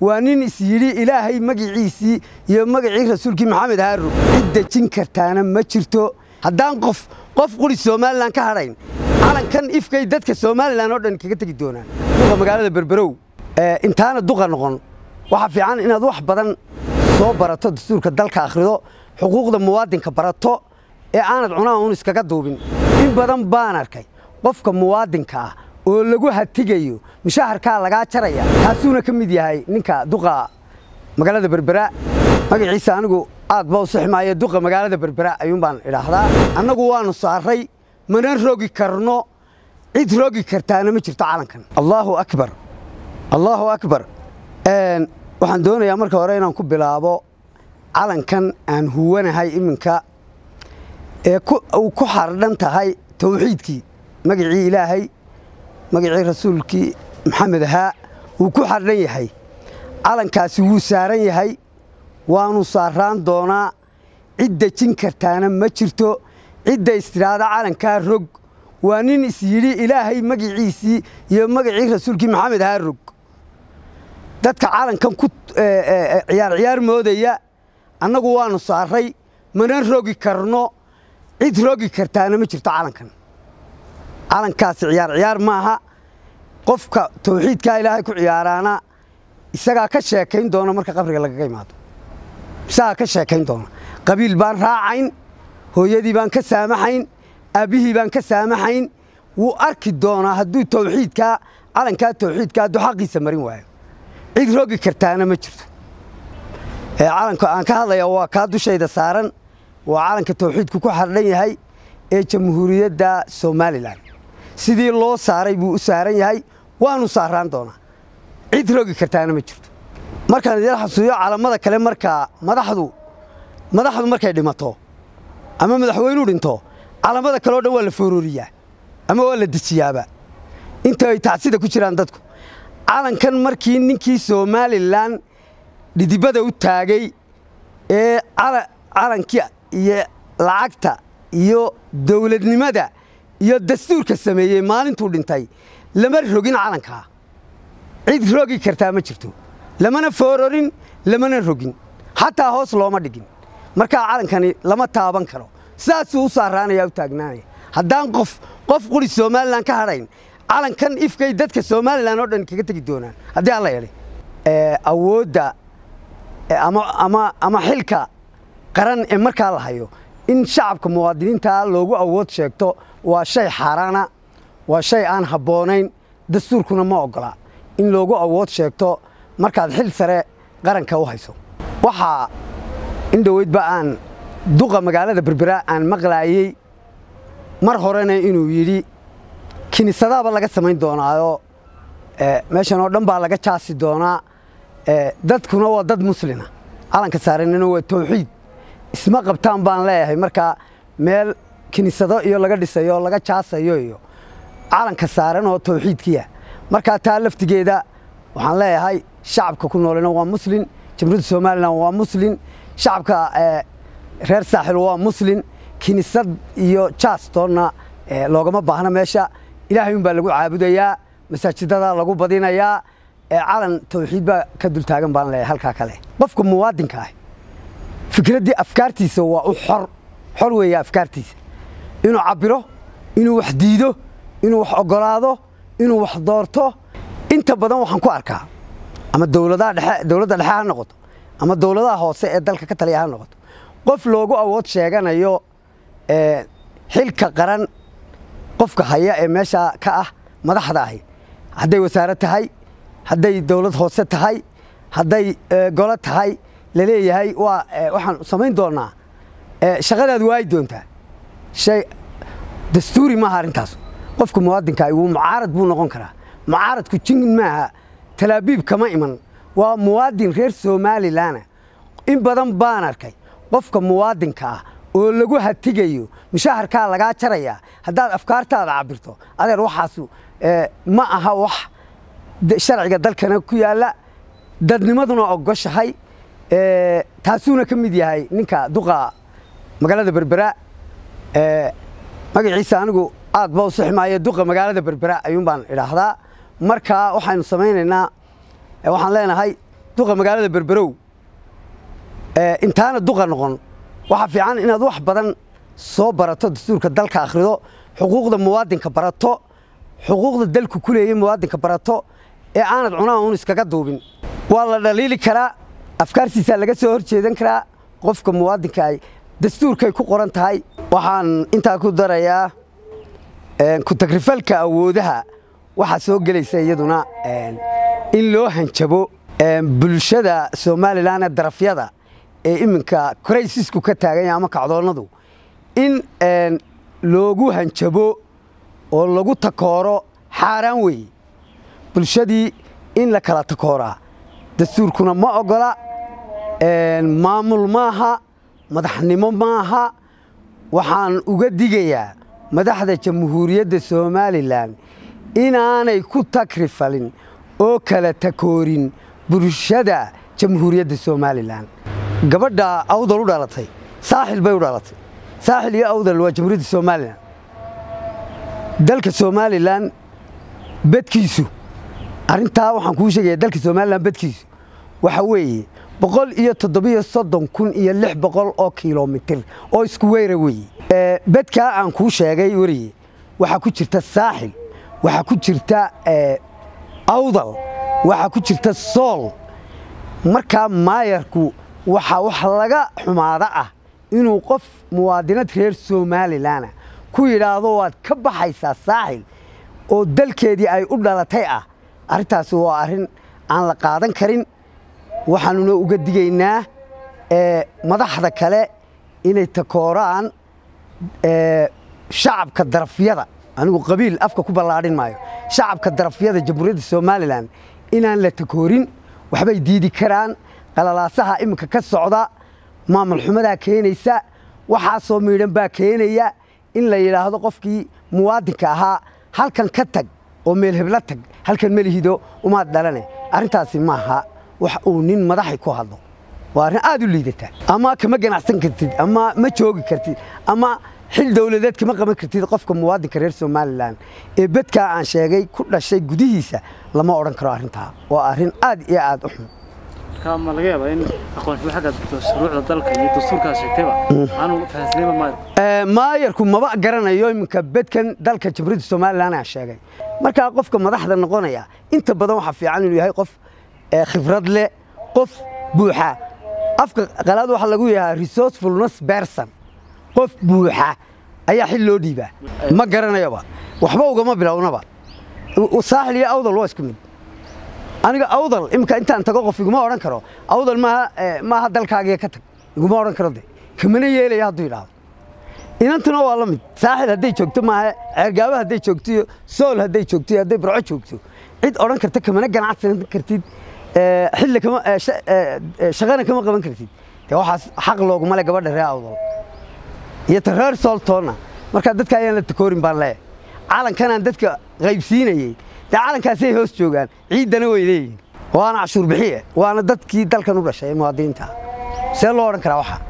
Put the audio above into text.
waa nin is yidhi ilaahay magiciisii iyo magacii rasuulkii maxamed haarug cid dejin kartaana ma jirto. Haddaan qof qof quri somalilan ka hadhayn calankan ifkay dadka somalilan oo dhan kaga tegi doonaan. Duqa magaalada berberow intaana duqa noqon waxaa fiican inaad wax badan soo barato dastuurka dalka akhrido xuquuqda muwaadinka barato ee aanad cunaa uun iskaga duubin. In badan baan arkay qofka muwaadinka ah oo lagu hatigayo mushaharkaa lagaa jaraya kaasuuna ka mid yahay ninka duqa magaalada berbera. Magaciisa anigu aad ba u duqa magaalada berbera ayuun idhaahdaa. Annagu waanu saaray mana rogi karno cid rogi kartaana ma jirto calankan. Allaahu akbar allaahu akbar. Waxaan doonayaa marka hore inaan ku bilaabo calankan aan huwanahay iminka ee uu ku xardhan tahay tawxiidkii magacii ilaahay magacii rasuulkii maxamed ahaa wuu ku xardhan yahay. Calankaasi wuu saaran yahay. Waanu saaraan doonaa cid dejin kartaana ma jirto. Cidda istiraada calankaa rog. Waa nin is yidhi ilaahay magiciisii iyo magacii rasuulkii maxamed ahaa rog. Dadka calankan ku ciyaar ciyaar moodaya annagu waanu saaray. Mana rogi karno. Cid rogi kartaana ma jirto calankan calankaasi ciyaar ciyaar maaha qofka tawxiidkaa ilaahay ku ciyaaraana isagaa ka sheekayn doona marka qabriga lagaga imaado. Isagaa ka sheekayn doona qabiil baan raacayn hooyadii baan ka saamaxayn aabbihii baan ka saamaxayn wuu arki doonaa hadduu tawxiidkaa calankaa tawxiidkaa hadduu xaqiisa marin waayo. Cid rogi kartaana ma jirto. Calanka aan ka hadlaya waa kaa dushayda saaran waa calanka tawxiidku ku xardhan yahay ee jamhuuriyadda somalilan sidii loo saaray buu u saaran yahay waanu saaraan doonaa. Cid rogi kartaana ma jirto. Markaan idin xasuuyo calamada kale markaa madaxdu madaxdu markay dhimato ama madaxweynuu dhinto calamada kale o dhan waa la foororiyaa ama waa la dejiyaaba. Inta ay tacsida ku jiraan dadku. Calankan markii ninkii somalilan dhidibada u taagay ee calankii iyo lacagta iyo dawladnimada iyo dastuurka sameeyey maalintuu dhintay lama rogin calankaa cid rogi kartaa ma jirto. Lamana foororin lamana rogin. Xataa hoos looma dhigin. Markaa calankani lama taaban karo. Sidaasuu u saaraanaya u taagnaanaya. Haddaan qof qof quri somalilan ka hadhayn calankan ifkay dadka somalilan oo dhan kaga tegi doonaan. Haddii alla yadhay awoodda ama xilka qaran ee markaa la hayo in shacabka muwaadiniinta loogu awood sheegto waa shay xaaraana waa shay aan habboonayn dastuurkuna ma oggola in loogu awood sheegto markaad xil sare qaranka u hayso. Waxaa in dhoweydba aan duqa magaalada berbera aan maqlaayey mar horena inuu yidhi kiniisadaaba laga samayn doonaayo meeshan oo dhan baa laga jaasi doonaa dadkuna waa dad muslina calanka saaranina waa tawxiid. Isma qabtaan baan leeyahay. Markaa meel kiniisado iyo laga dhisayo laga jaasayo iyo calanka saaran oo tawxiidkiya. Markaa taa laftigeeda waxaan leeyahay shacabka ku noolina waa muslin jamhuuriyadda somalilan waa muslin shacabka reer saaxil waa muslin kiniisad iyo jaas toonna loogama baahna meesha. Ilaahay un baa lagu caabudayaa masaajidada lagu badinayaa calan tawxiid baa ka dultaagan baan leeyahay halkaa kale. Qofka muwaadinka ah fikraddii afkaartiisa waa u xor xor weeye afkaartiisa inuu cabbiro inuu wax diido inuu wax oggolaado inuu wax doorto. Inta badan waxaan ku arkaa ama dowladda dhexe ha noqoto ama dowladaha hoose ee dalka ka taliya ha noqoto. Qof loogu awood sheeganayo xilka qaran qofka haya ee meeshaa ka ah madaxda ahi. Hadday wasaarad tahay hadday dowlad hoose tahay hadday golo tahay la leeyahay waa waxaan samayn doonnaa shaqadaad waayi doontaa shay dastuuri maaha arrintaas. Qofka muwaadinkaah wuu mucaarad buu noqon karaa. Mucaaradku jingin maaha talaabiib kama iman. Waa muwaadin reer somalilanah in badan baan arkay. Qofka muwaadinka ah oo lagu hatigayo mushaharkaa lagaa jaraya haddaad afkaartaada cabirto adeer waxaasu ma aha wax sharciga dalkana ku yaalla. Dadnimaduna ogoshahay. Taasuuna ka mid yahay ninka duqa magaalada berbera magaciisa anigu aad ba u sixmaayo duqa magaalada berbera ayuun baan idhaahdaa. Markaa waxaynu samaynaynaa waxaan leenahay duqa magaalada berberow. Intaana duqa noqon. Waxaa fiican inaad wax badan soo barato dastuurka dalka akhrido xuquuqda muwaadinka barato xuquuqda dalku ku leeyay muwaadinka barato ee aanad cunaha uun iskaga duubin. Waa la dhaliili karaa afkaartiisaa laga soo hor jeedan karaa qofka muwaadinka ay dastuurkay ku qoran tahay waxaan intaa ku darayaa ku-tagrifalka awoodaha. Waxaa soo gelaysa iyaduna in loo hanjabo bulshada somalilan ee darafyada ee iminka karaysisku ka taaganya ama kacdoonnadu. In loogu hanjabo oo lagu takooro xaaraan weeye bulshadii in la kala takooraa. Dastuurkuna ma ogola maamul maaha madaxnimo maaha waxaan uga digayaa madaxda jamhuuriyadda somalilan inaanay ku takrifalin oo kala takoorin bulshada jamhuuriyadda somalilan gabadha awdal u dhalatay saaxil bay u dhalatay. Saaxil iyo awdal waa jamhuuriyadda somalilan dalka somalilan bedkiisu arrintaa waxaan kuu sheegaya dalka somalilan bedkiisu waxa weeye boqol iyo toddobiyo soddon kun iyo lix boqol oo kilomitir oo isku weyra weeye bedkaa aan kuu sheegay weriye waxaa ku jirta saaxil waxaa ku jirta awdal waxaa ku jirta sool. Markaa maayarku waxaa wax laga xumaada ah inuu qof muwaadinad reer somalilanah ku yidhaahdo waad ka baxaysaa saaxil oo dalkeedii ay u dhalatay ah arrintaasi waa arrin aan la qaadan karin waxaanuna uga digaynaa madaxda kale inay takooraan shacabka darafyada. Anigu qabiil afka ku ballaadhin maayo. Shacabka darafyada jamhuuriyadda somalilan inaan la takoorin waxbay diidi karaan qalalaasaha iminka ka socda maamul xumadaa keenaysa waxaasoo miidhan baa keenaya in la yidhaahdo qofkii muwaadinka ahaa halkan ka tag oo meel hebla tag halkan melihido umaad dhalane. Arrintaasi maaha wax uu nin madaxay ku hadlo. Waa arrin aad u liidata. Ama kama ganacsan kartid ama ma joogi kartid ama xil dowladeed kama qaban kartid qofka muwaadinka reer somalilan ee bedkaa aan sheegay ku dhashay gudihiisa lama odhan karo arrintaa. Waa arrin aad iyo aad u xun. Ma laga yaabaa in aqoonxumo xagga shuruucda dalka iyo dastuurkaas sheegtayba? Aanu fahansanayba maayarku maayarku maba garanayo iminka bedkan dalka jamhuuriyadda somalilan aan sheegay. Markaa qofka madaxda noqonaya inta badan waxaa fiican inuu yahay qof khibrad leh qof buuxa. Afka qalaad waxaa lagu yahaa resourcefulness person qof buuxa ayaa xil loo dhiibaa. Ma garanayoba. Waxba ugama bilownaba. Saaxil iyo awdal waa isku mid. Aniga awdal imika intaan tago qof iguma odhan karo. Awdal maaha dalkaagiya ka tag. Iguma odhan karo de. Kamana yeelaya hadduu yidhaahdo. Inantuna waa la mid. Saaxil hadday joogto maaha ceergaabo hadday joogto sool hadday joogto hadday barco joogto. Cid odhan karta kamana ganacsan kartid xilli kama shaqana kama qaban kartid. Dee waxaas xaq looguma le gabadha reer awdal. Iyo ta reer sooltoonna markaa dadka ayaan la takoorin baan leeyahay. Calankanaan dadka qaybsiinayey dee calankaasay hoos joogaan ciiddana way leeyihiin waana cashuur bixiye waana dadkii dalkan u dhashay muwaadiniinta. See loo odhan karaa waxaa